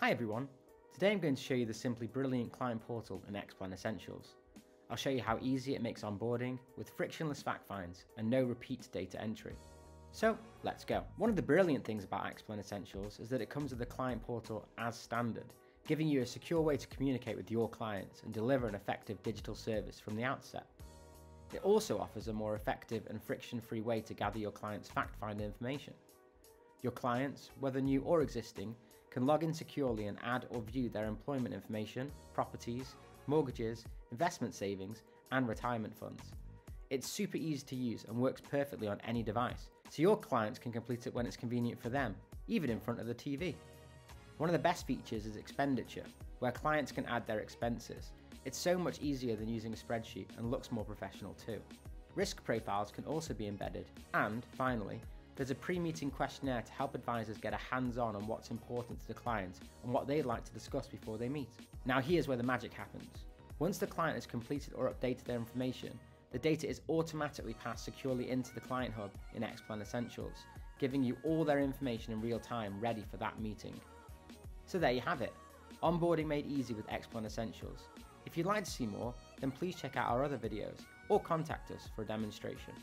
Hi everyone, today I'm going to show you the simply brilliant client portal in Xplan Essentials. I'll show you how easy it makes onboarding with frictionless fact finds and no repeat data entry. So let's go. One of the brilliant things about Xplan Essentials is that it comes with the client portal as standard, giving you a secure way to communicate with your clients and deliver an effective digital service from the outset. It also offers a more effective and friction-free way to gather your clients' fact-find information. Your clients, whether new or existing, can log in securely and add or view their employment information, properties, mortgages, investment savings, and retirement funds. It's super easy to use and works perfectly on any device, so your clients can complete it when it's convenient for them, even in front of the TV. One of the best features is expenditure, where clients can add their expenses. It's so much easier than using a spreadsheet and looks more professional too. Risk profiles can also be embedded, and finally, there's a pre-meeting questionnaire to help advisors get a hands-on on what's important to the client and what they'd like to discuss before they meet. Now here's where the magic happens. Once the client has completed or updated their information, the data is automatically passed securely into the Client Hub in Xplan Essentials, giving you all their information in real time ready for that meeting. So there you have it, onboarding made easy with Xplan Essentials. If you'd like to see more, then please check out our other videos or contact us for a demonstration.